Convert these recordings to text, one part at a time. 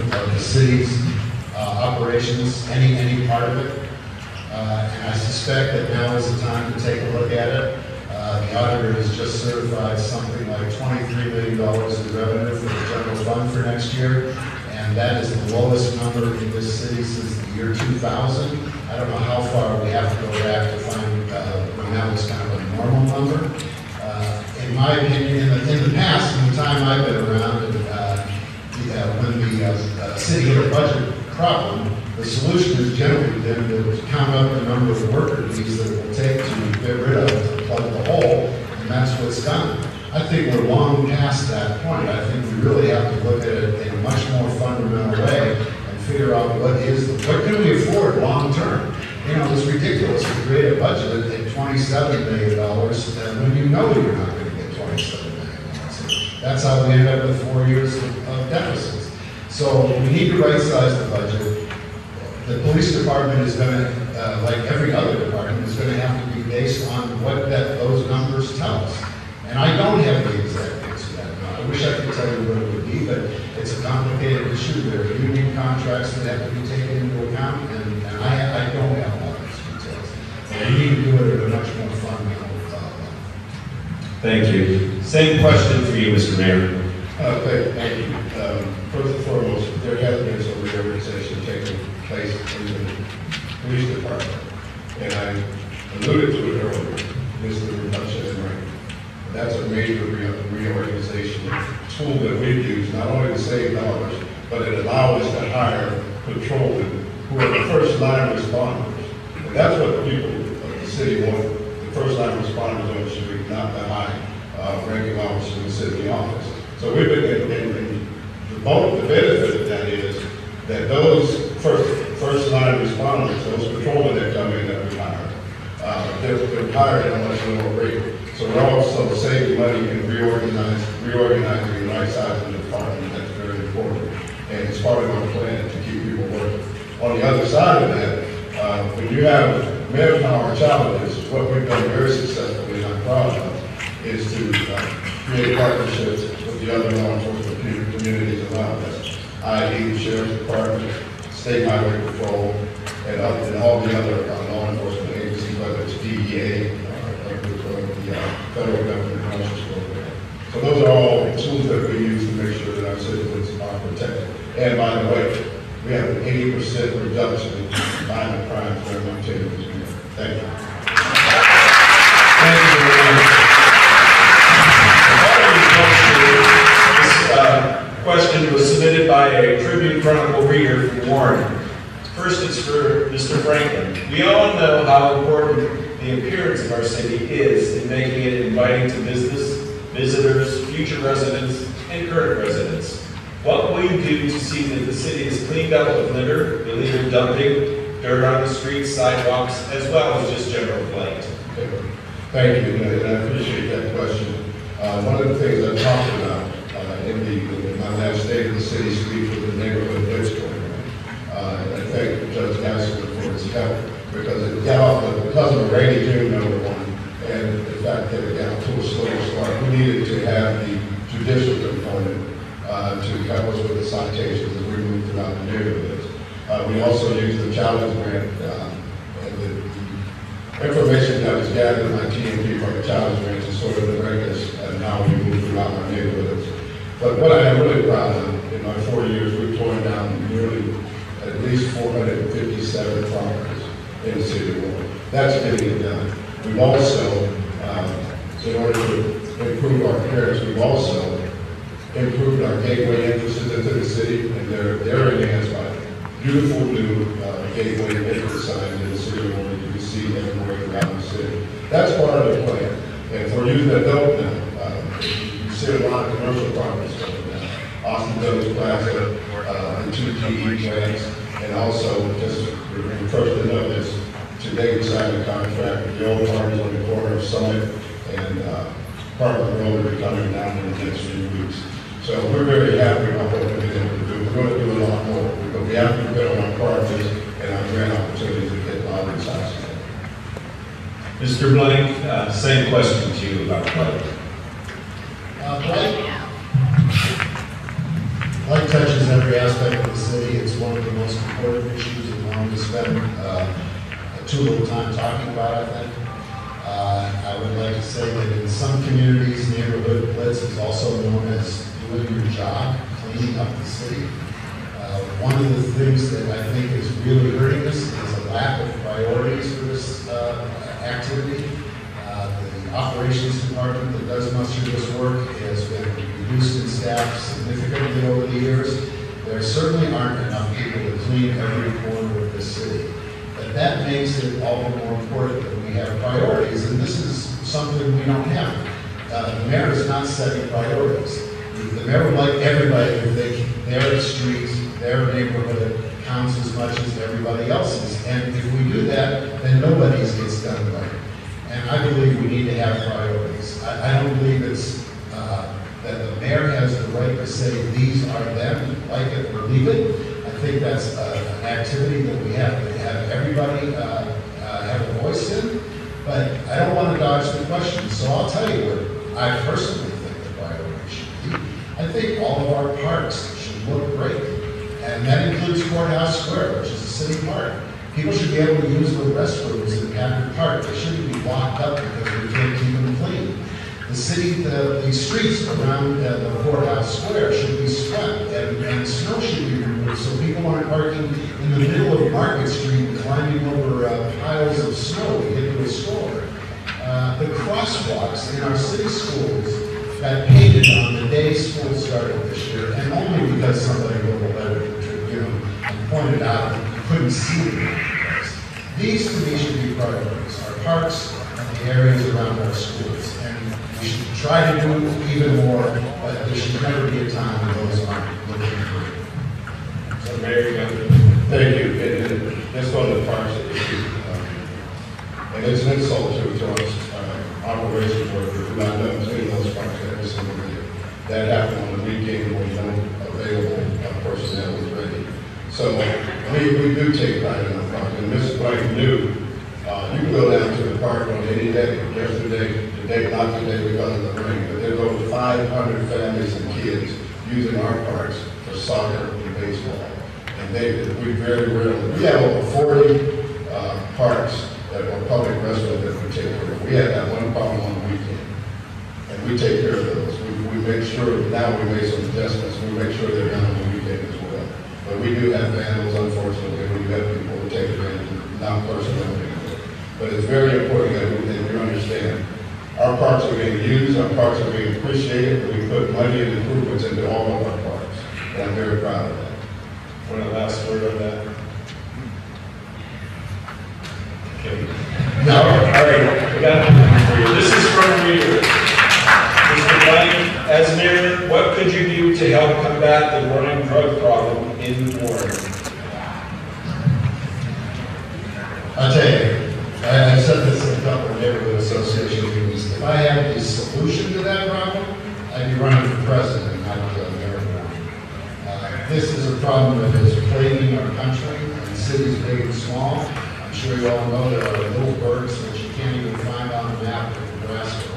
of the city's uh, operations, any, any part of it. Uh, And I suspect that now is the time to take a look at it. Uh, The auditor has just certified something like $23 million in revenue for the general fund for next year, and that is the lowest number in this city since the year 2000. I don't know how far we have to go back to find uh, when that was kind of a normal number. Uh, In my opinion, in the, in the past, in the time I've been around, and, uh, the, uh, when the uh, city had a budget problem, the solution has generally been to count up the number of worker bees that it will take to get rid of, to plug the hole, and that's what's done. I think we're long past that point. I think we really have to look at it in a much more fundamental way and figure out what is, what can we afford long-term? You know, it's ridiculous to create a budget at twenty-seven million dollars, uh, when you know you're not gonna get twenty-seven million dollars. That's how we end up with four years of of deficits. So we need to right-size the budget. The police department is gonna, uh, like every other department, is gonna have to be based on what that, those numbers tell us. And I don't have the exact answer to that. I wish I could tell you what it would be, but it's a complicated issue. There are union contracts that have to be taken into account, and and I, I don't have all those details. And we need to do it at a much more fundamental level. Thank you. Same question for you, Mr. Mayor. Uh, Thank thank you. Um, First and foremost, there has been some reorganization taking place in the police department. And I alluded to it earlier, this is a reduction in rank. That's a major re- reorganization tool that we've used, not only to save dollars, but it allows us to hire patrolmen who are the first line responders. And that's what the people of the city want, the first line responders on the street, not the high uh, ranking officers who sit in the office. So we've been, and, and- and the bulk, the benefit of that is that those first, first line responders, those patrolmen that come in that we hire, uh, they're, they're hired at a much lower rate. So we're also saving money and reorganize, reorganizing and right-sizing the department, that's very important. And it's part of our plan to keep people working. On the other side of that, uh, when you have manpower challenges, what we've done very successfully, I'm proud of, is to uh, create partnerships with the other law enforcement i.e. the sheriff's department, state highway patrol, and uh, and all the other uh, law enforcement agencies, whether it's DEA, uh, or the uh, federal government conscious program. So those are all tools that we use to make sure that our citizens are protected. And by the way, we have an eighty percent reduction in violent crimes during my tenure. Thank you. Our city is in making it inviting to business, visitors, future residents, and current residents. What will you do to see that the city is cleaned up of litter, illegal dumping, dirt on the streets, sidewalks, as well as just general blight? Thank you, and I appreciate that question. Uh, One of the things I talked about uh, in the, in my last State of the City speech for the neighborhood blitz program. Uh, and I thank Judge Gaskell for his help, because it got off, because of a rainy June, number one, and the fact that it got to a slow start, we needed to have the judicial component help us with the citations as we move throughout the neighborhoods. Uh, We also used the challenge grant, uh, and the the information that was gathered by TNP from the challenge grant to sort of direct us and how we move throughout our neighborhoods. But what I am really proud of, in my four years, we've torn down nearly at least four hundred and fifty-seven properties in the city of Warren. That's getting it done. We've also, um, in order to improve our appearance, we've also improved our gateway entrances into the city, and they're, they're enhanced by beautiful new uh, gateway entrance signs in the city Warren. You can see everywhere around the city. That's part of the plan. And for you that don't know, uh, you see a lot of commercial properties coming down. Austin Village Plaza, uh, the two PE plants, and also just, first to this, today we signed a contract with the old parties on the corner of Summit and uh, Parkland Road will be coming down in the next few weeks. So we're very happy about what we've been able to do. We're going to do a lot more, but we have to put on our partners and our grant opportunities to get a lot of. Mr. Blank, uh, same question to you about blight. Uh, Blight, light touches every aspect of the city. It's one of the most important issues and one to spend uh, too little time talking about, I think. Uh, I would like to say that in some communities, neighborhood blitz is also known as doing your job, cleaning up the city. Uh, One of the things that I think is really hurting us is a lack of priorities for this uh, activity. Uh, The operations department that does much of this work has been reduced in staff significantly over the years. There certainly aren't enough people to clean every corner of this city. But that makes it all the more important that we have priorities, and this is something we don't have. Uh, The mayor is not setting priorities. The mayor would like everybody to think their street, their neighborhood counts as much as everybody else's. And if we do that, then nobody's gets done right. And I believe we need to have priorities. I, I don't believe it's, uh, that the mayor has the right to say, these are them, like it or leave it. I think that's uh, an activity that we have to have everybody, uh, uh, have a voice in. But I don't want to dodge the question, so I'll tell you what I personally think the priority should be. I think all of our parks should look great. And that includes Courthouse Square, which is a city park. People should be able to use the restrooms in Packard Park. They shouldn't be locked up because we can't keep them clean. The city, the, the streets around uh, the courthouse square should be swept and, and snow should be removed so people aren't parking in the middle of Market Street climbing over uh, piles of snow to get to a store. Uh, the crosswalks in our city schools got painted on the day school started this year and only because somebody wrote a letter to the Tribune and pointed out that you couldn't see them. These to me should be priorities, our parks and the areas around our schools. And we should try to do even more, but there should never be a time when those aren't looking for. So Mayor, Thank you. And, and just on the parks issue, um, and it's an insult to, us, uh, operations workers, who not done cleaning those parks every single day. That happened on the weekend when no available uh, personnel was ready. So we, we do take pride in our parks, and Mrs. White knew, uh, you go down to the park on any day, yesterday, today, not today because of the rain, but there's over five hundred families and kids using our parks for soccer and baseball. And they, we very rarely, we have over forty, uh, parks that are public restrooms that we take care of. We had that one problem on the weekend. And we take care of those. Make sure, now we made some adjustments, we make sure they're done on the weekend as well. But we do have vandals, unfortunately, we do have people who take advantage of non-personnel people. But it's very important that we, that you understand, our parks are being used, our parks are being appreciated, we put money and improvements into all of our parks. And I'm very proud of that. A last word on that? Okay. No, All right, we got it for you. This is from a reader. Mr. Blank, as mayor, what could you do to help combat the growing drug problem in Warren? I'll tell you, I, I said this in a couple of neighborhood association meetings, if I had the solution to that problem, I'd be running for president, not uh, mayor. Uh, This is a problem that is plaguing our country, in cities big and small. I'm sure you all know there are little birds that you can't even find on the map in Nebraska,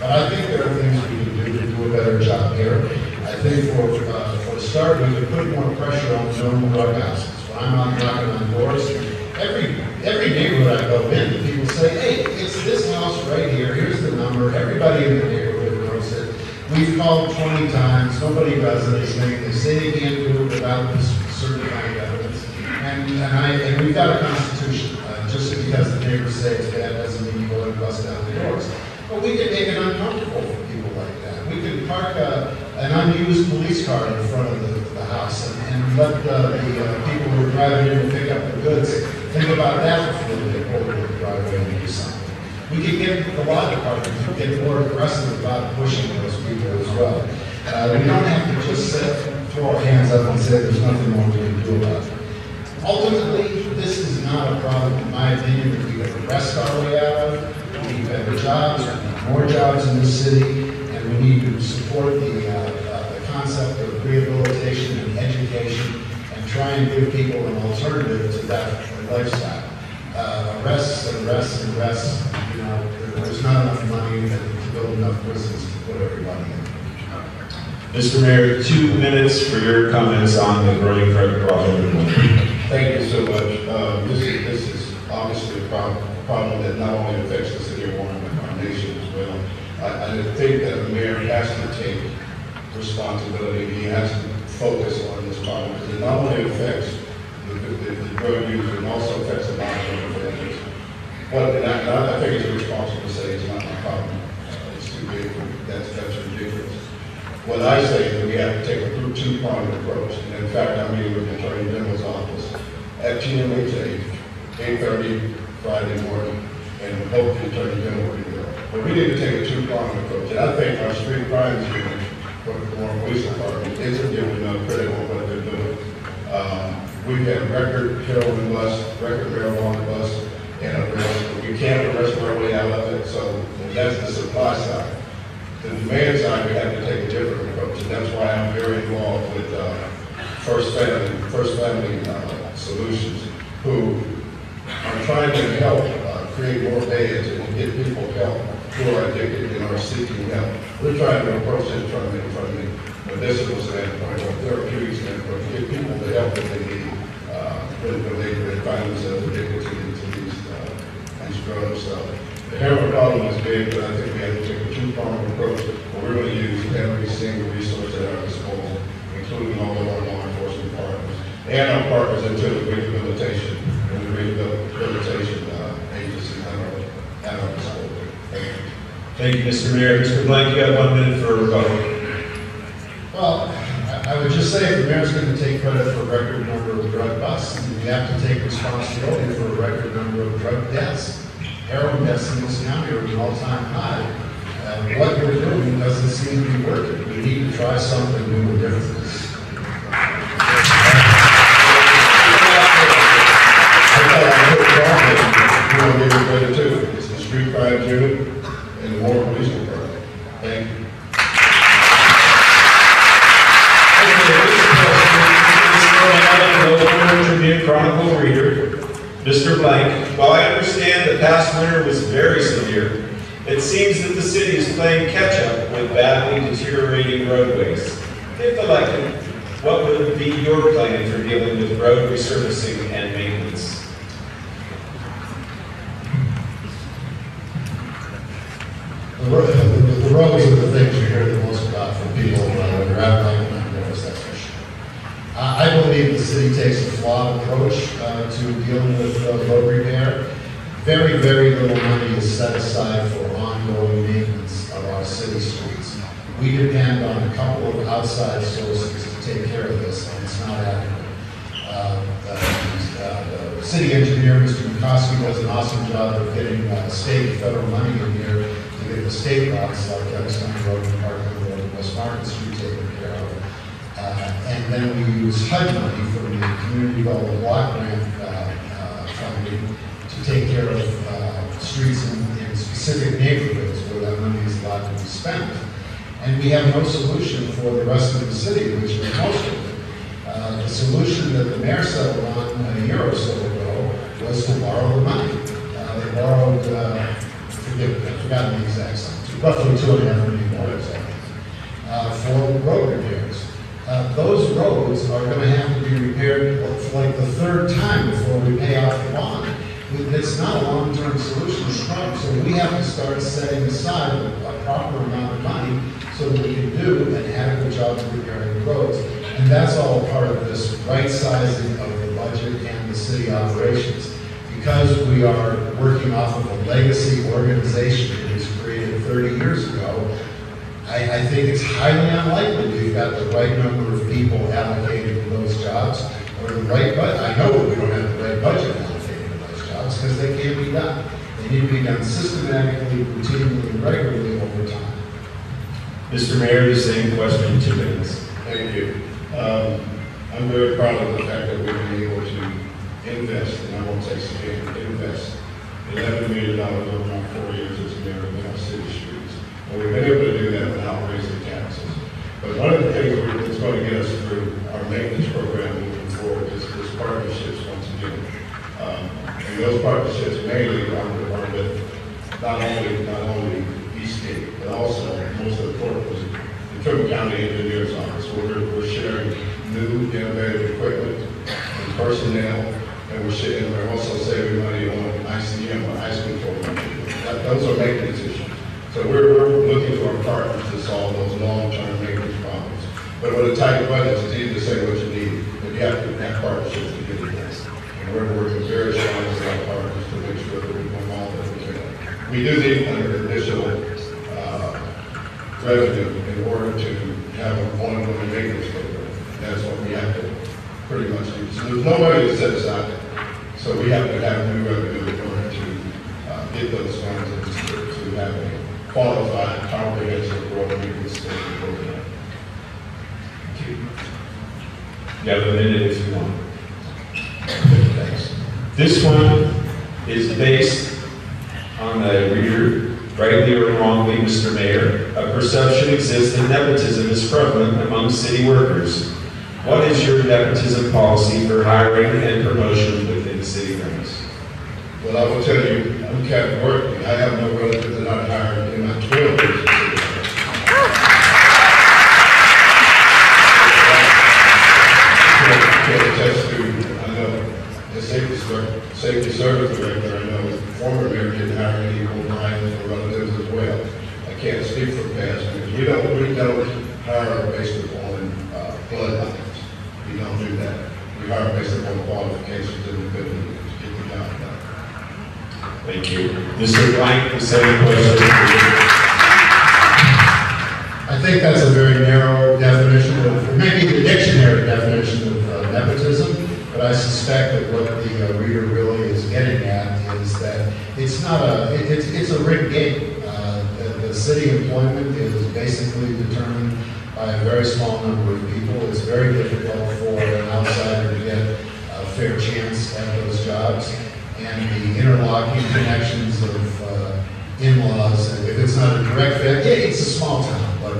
But I think there are things we can do to do a better job here. I think for, uh, for a start, we could put more pressure on known drug houses. When I'm on knocking on doors, every, every neighborhood I go in, people say, hey, it's this house right here, here's the number, everybody in the neighborhood knows it. We've called twenty times, nobody does anything, they say they can't do it without this certified evidence. And, and I, and we've got a constitution, uh, just because the neighbors say it's bad doesn't mean you go and bust down the doors. But we can make it uncomfortable for people like that. We can park a, an unused police car in front of the, the house and, and let uh, the uh, people who are driving in to pick up the goods think about that before they pull into the driveway and do something. We can get the law department to get more aggressive about pushing those people as well. Uh, we don't have to just sit, throw our hands up and say there's nothing more we can do about it. Ultimately, this is not a problem, in my opinion, that we can arrest our way out of. We better jobs, more jobs in the city, and we need to support the, uh, uh, the concept of rehabilitation and education and try and give people an alternative to that lifestyle. Uh, arrests and arrests and arrests, you know, there's not enough money to build enough prisons to put everybody in. Mr. Mayor, two minutes for your comments on the growing drug problem. Thank you so much. Um, This is, this is obviously a problem, a problem that not only affects the city of Warren, but our nation as well. I, I think that the mayor has to take responsibility, he has to focus on this problem, because it not only affects the, the, the drug user, it also affects the lot of other families. Well, and I, and I think it's irresponsible to say it's not my problem, Uh, it's too big, that's, that's ridiculous. What I say is that we have to take a two- two-pronged approach, and in fact, I'm meeting with the Attorney General's office at TMHA, eight-thirty Friday morning, and we hope the Attorney General will be there. But we need to take a two-pronged approach, and I think our street crimes unit for the Warren Police Department isn't giving enough credit on what they're doing. Um, we've had record heroin bust, record marijuana bust, and arrest, we can't arrest our way out of it, so that's the supply side. The demand side, we have to take a different approach, and that's why I'm very involved with, uh, First Family, First Family, uh, Solutions, who are trying to help, create more beds and get people help who are addicted and are seeking help. We're trying to approach it from the, from the medicinal standpoint, or therapeutic standpoint, to get people the help that they need, uh, when, when they, find themselves addicted to these, to uh, these drugs. So the heroin problem is big, but I think we have to take a two-pronged approach, we're gonna use every single resource at our disposal, including all of our law enforcement partners, and our partners into the rehabilitation, and the rehabilitation, uh, agencies at our, at our disposal. Thank you. Thank you, Mr. Mayor. Mr. Blank, you have one minute for rebuttal. Well, I- would just say, if the mayor's going to take credit for a record number of drug busts, we have to take responsibility for a record number of drug deaths. Heroin deaths in this county are an all-time high. And what you're doing doesn't seem to be working. We need to try something new and different. I thought I put it on there, you want to give it credit too. It's the street crime unit and the Warren Police Department. Thank you. Tribune Chronicle reader, Mr. Blank, while I understand the past winter was very severe, it seems that the city is playing catch-up with badly deteriorating roadways. If elected, what would be your plan for dealing with road resurfacing and maintenance? The ro- the- the roads are the things you hear the most about from people uh, when they're out on the roads, that's for sure. I I believe the city takes a flawed approach uh, to dealing with uh, road repair. Very, very little money is set aside for ongoing maintenance of our city streets. We depend on a couple of outside sources to take care of this, and it's not adequate. Uh, uh, uh, The city engineer, Mr. Makosky, does an awesome job of getting uh, state and federal money in here to get the state routes like Youngstown Road and Parkland Road and West Market Street taken care of. Uh, And then we use HUD money from the Community Development Block Grant uh, funding to take care of streets in in specific neighborhoods where that money is allowed to be spent. And we have no solution for the rest of the city, which is most of it. The solution that the mayor settled on a year or so ago was to borrow the money. Uh, They borrowed, uh, forgive me, I've forgotten the exact sum, roughly two and a half million dollars, I think, uh, for road repairs. Uh, Those roads are going to have to be repaired for like the third time before we pay off the bond. It's not a long-term solution to problem, so we have to start setting aside a proper amount of money so that we can do an adequate job of repairing roads. And that's all part of this right sizing of the budget and the city operations. Because we are working off of a legacy organization that was created 30 years ago, I, I think it's highly unlikely we've got the right number of people allocated to those jobs, or the right, budget. I know we don't have the right budget jobs, because they can't be done. They need to be done systematically, routinely, and regularly over time. Mr. Mayor, the same question, two minutes. Thank you. Um, I'm very proud of the fact that we've been able to invest, and I won't say spend, invest eleven million dollars over our four years as mayor in our city streets. And we've been able to do that without raising taxes. But one of the things that's going to get us through our maintenance program moving forward is, is partnerships once again. And those partnerships mainly are, are with not only, not only Eastgate, but also most of the court was the Trumbull County Engineer's Office, we're, we're sharing new innovative equipment and personnel, and we're sharing, we're also saving money on ICM, or ice control. That, those are maintenance issues. So we're, we're looking for partners to solve those long-term maintenance problems. But with a tight budget, it's easy to say what you need, but you have to have partnerships to get it. And we're working very strongly with our partners to make sure that we do all that we can. We do need an additional, uh, revenue in order to have an ongoing maintenance program. That's what we have to pretty much do. So there's no money to set aside. So we have to have new revenue in order to, uh, get those funds and to to have a qualified, comprehensive road maintenance program. You have a minute if you want. Thanks. This one is based rightly or wrongly, Mr. Mayor, a perception exists that nepotism is prevalent among city workers. What is your nepotism policy for hiring and promotion within city limits? Well, I will tell you, I'm Captain Worthy. I have no relatives that I hired in my twelve years. as city manager. Can attest to, I know, the safety, ser- safety service director, I know, former mayor didn't hire any O'Brien or relatives as well. I can't speak for past, because we don't, we don't hire based upon, uh, bloodlines. We don't do that. We hire based upon get the job done. Thank you. Mr. Blank, the same question. I think that's a very narrow definition of, maybe the dictionary definition of uh, nepotism, but I suspect that what the uh, reader really is getting at is that it's not a, it- it's, it's a rigged game. Uh, The, the city employment is basically determined by a very small number of people. It's very difficult at those jobs. And the interlocking connections of uh, in-laws, if it's not a direct family, yeah, it's a small town, but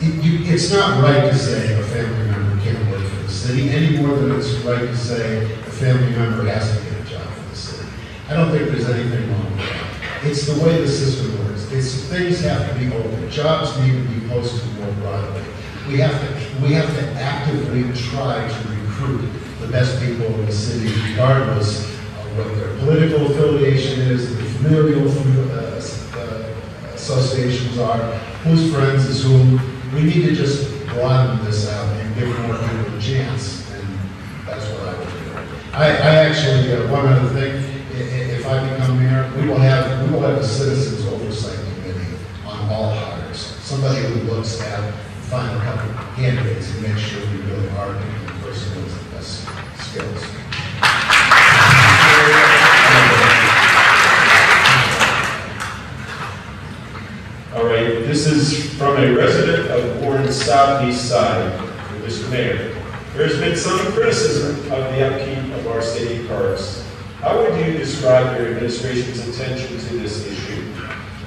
it's not right to say a family member can't work for the city, any more than it's right to say a family member has to get a job for the city. I don't think there's anything wrong with that. It's the way the system works. It's, things have to be open, jobs need to be posted more broadly. We have to, we have to actively try to recruit the best people in the city regardless of what their political affiliation is, their familial uh, uh, associations are, whose friends is whom. We need to just broaden this out and give more people a chance, and that's what I would do. I, I actually, uh, one other thing, if I become mayor, we will have, we will have a citizens oversight committee on all hires. Somebody who looks at, find a couple candidates and make sure we really are the person has the best skills. All right, this is from a resident of Warren's southeast side, for Mr. Mayor. There's been some criticism of the upkeep of our city parks. How would you describe your administration's attention to this issue?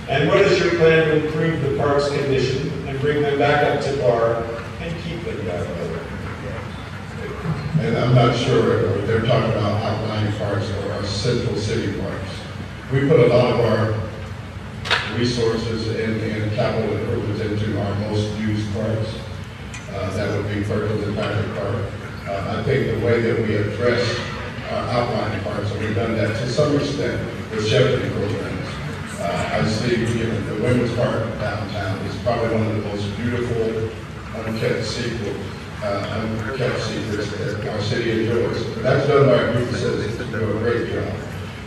And what is your plan to improve the park's condition and bring them back up to par and keep them that way? And I'm not sure if they're talking about outlying parks or our central city parks. We put a lot of our resources and, and capital improvements into our most used parks. Uh, that would be Perkins and Packard Park. Uh, I think the way that we address our outlying parks, and we've done that to some extent with shepherding programs. Uh, I see, you know, the women's park downtown is probably one of the most beautiful unkept secret, uh, unkept secrets that our city enjoys. That's done by a group of citizens who do a great job.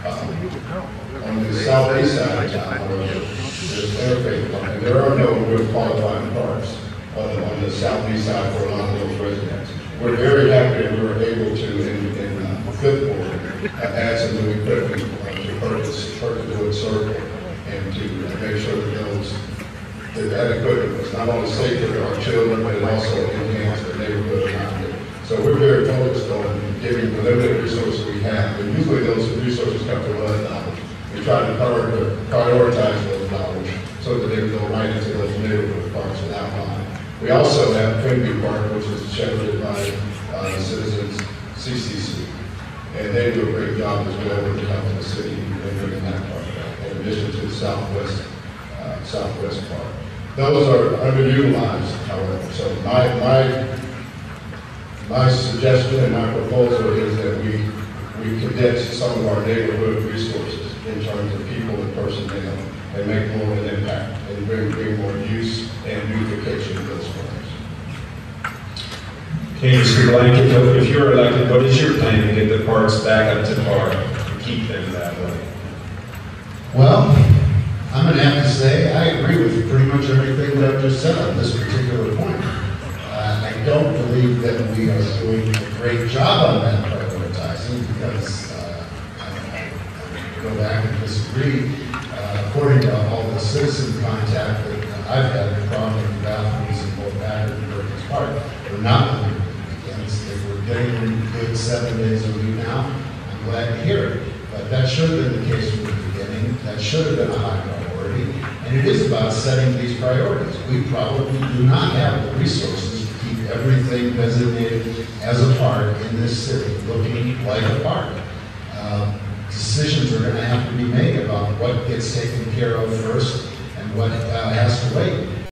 Um, On the southeast side of town, where there's Fairfax Park, there are no good qualifying parks on the, on the southeast side for a lot of those residents. We're very happy that we were able to, in, in uh, Fifth Ward, uh, add some new equipment uh, to Perkins, Perkinswood Circle, and to uh, make sure that those that that equipment not only safe for our children, but it also enhanced the neighborhood around it. So we're very focused on giving the limited resources we have, and usually those resources come from us now. We try to prioritize those dollars so that they go right into those neighborhood parks and outline. We also have Trinity Park, which is shepherded by uh, citizens CCC. And they do a great job as well with the help of the city in bringing that park in addition to the southwest, uh, southwest park. Those are underutilized, however, so my, my, my suggestion and my proposal is that we, we condense some of our neighborhood resources in terms of people and personnel and make more of an impact and bring, bring more use and beautification to those parks. Okay, Mr. Blanket, if you're elected, what is your plan to get the parks back up to par and keep them that way? Well, I'm gonna have to say, I agree with pretty much everything that I've just said on this particular point. Uh, I don't believe that we are doing a great job on that prioritizing because, uh, I I go back and disagree. Uh, According to all the citizen contact that I've had, the problem with the bathrooms in both Packard and Perkins Park, we're not looking at weekends. If we're getting them good seven days a week now, I'm glad to hear it. But that should have been the case from the beginning, that should have been a high priority, and it is about setting these priorities. We probably do not have the resources to keep everything designated as a park in this city, looking like a park. Um, Decisions are gonna have to be made about what gets taken care of first and what uh, has to wait.